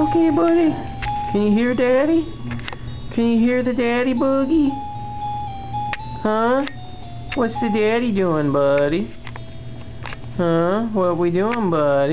Okay, buddy. Can you hear Daddy? Can you hear the Daddy Boogie? Huh? What's the Daddy doing, buddy? Huh? What we doing, buddy?